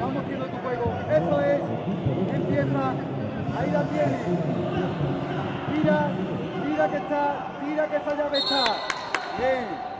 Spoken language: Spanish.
Vamos viendo tu juego. Eso es. Empieza. Ahí la tiene. Mira, mira que está. Mira que esa llave está. Bien.